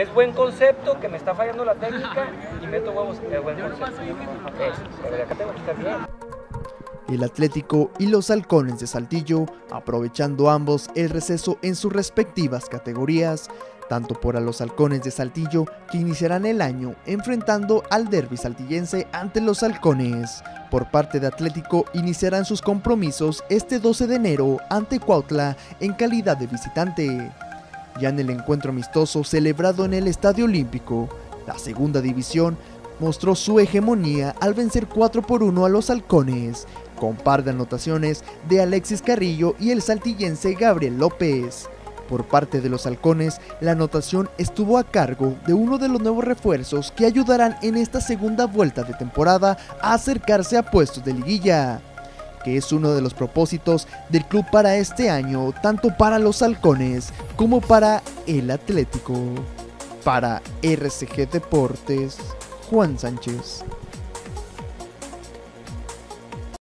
Es buen concepto, que me está fallando la técnica y meto huevos. El Atlético y los Halcones de Saltillo, aprovechando ambos el receso en sus respectivas categorías, tanto por a los Halcones de Saltillo que iniciarán el año enfrentando al derby saltillense ante los Halcones. Por parte de Atlético iniciarán sus compromisos este 12 de enero ante Cuautla en calidad de visitante. Ya en el encuentro amistoso celebrado en el Estadio Olímpico, la segunda división mostró su hegemonía al vencer 4 por 1 a los halcones, con par de anotaciones de Alexis Carrillo y el saltillense Gabriel López. Por parte de los halcones, la anotación estuvo a cargo de uno de los nuevos refuerzos que ayudarán en esta segunda vuelta de temporada a acercarse a puestos de liguilla, que es uno de los propósitos del club para este año, tanto para los halcones como para el Atlético. Para RCG Deportes, Juan Sánchez.